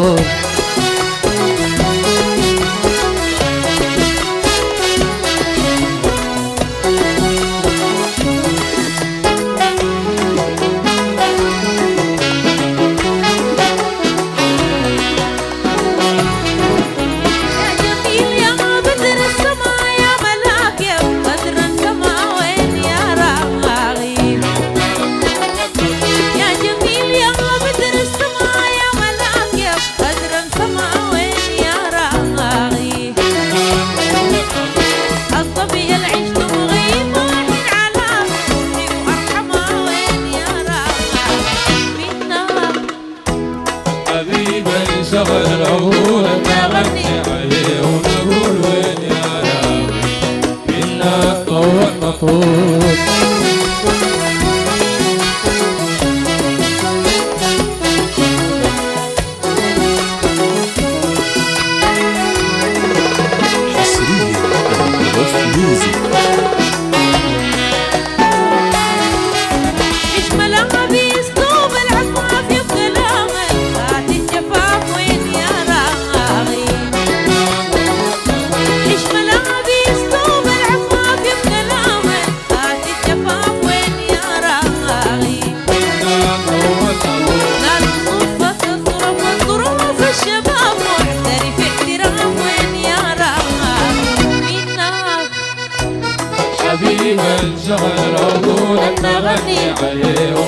amor Music. Valero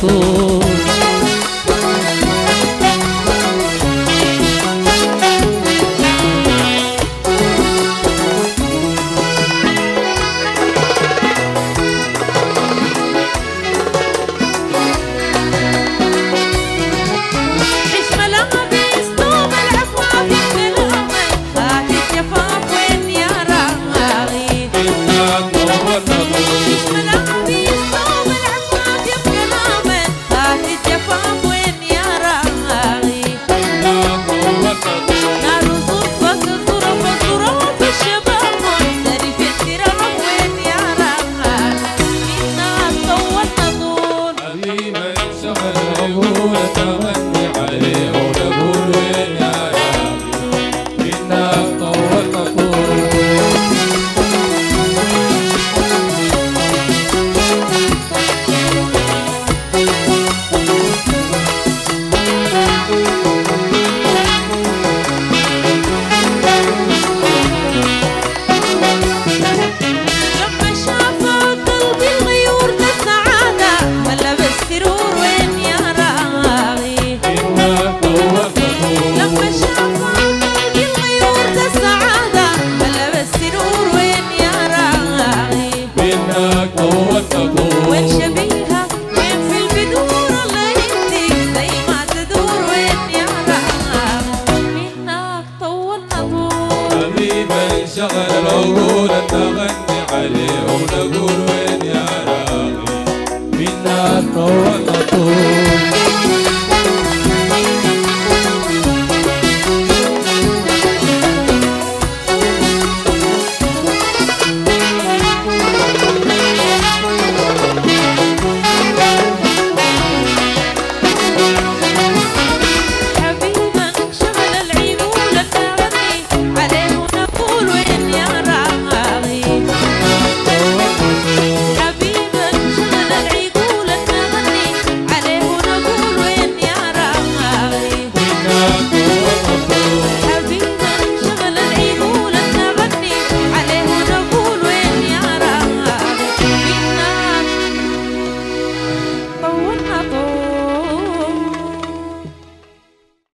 Oh, Atau Atau